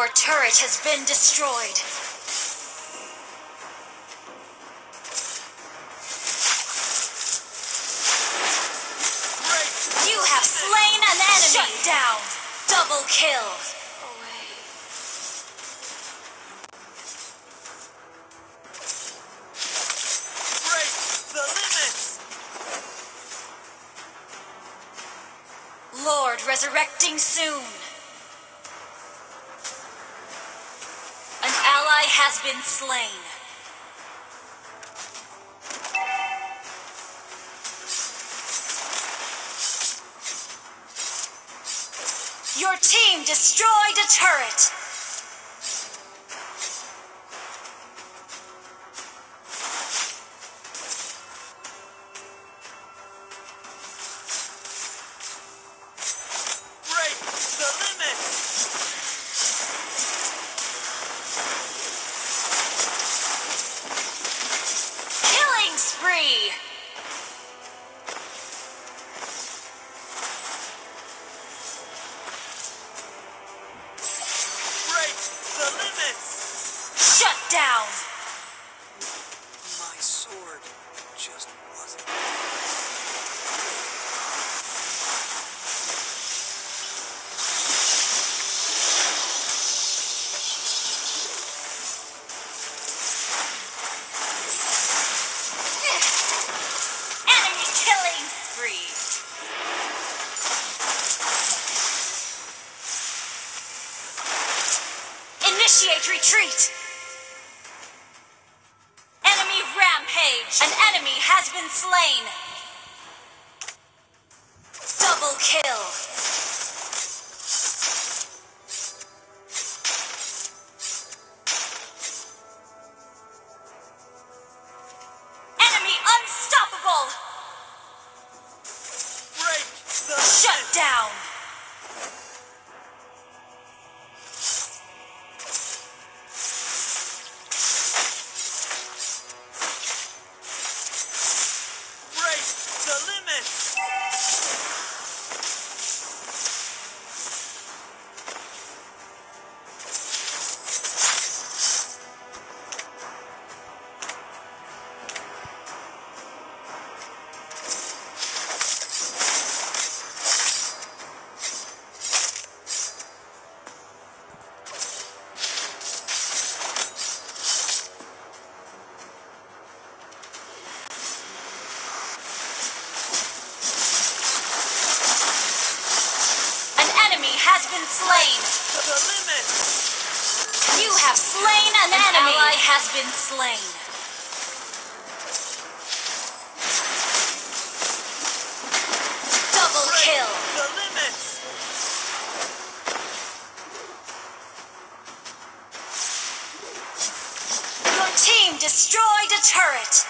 Our turret has been destroyed. You have slain an enemy. Shut down. Double kill. Break the limits! Lord resurrecting soon. Has been slain. Your team destroyed a turret. Down. My sword just wasn't. Enemy killing spree. Initiate retreat. An enemy has been slain. Double kill. Enemy unstoppable. Break the Shut down. Have slain an, enemy. ally has been slain. Double Break kill. the limits! Your team destroyed a turret.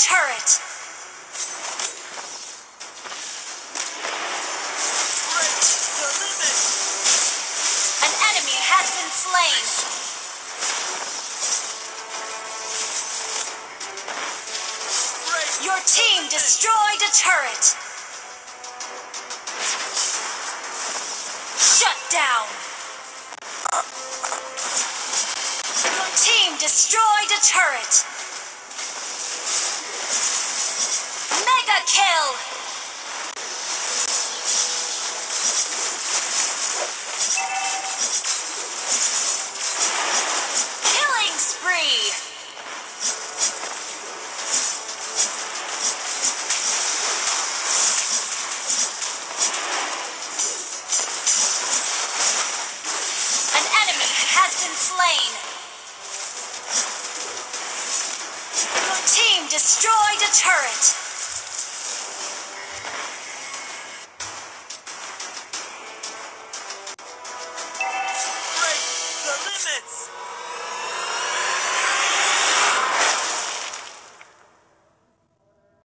Turret. An enemy has been slain. Your team destroyed a turret. Shut down. Your team destroyed a turret. Slain. Your team destroyed a turret.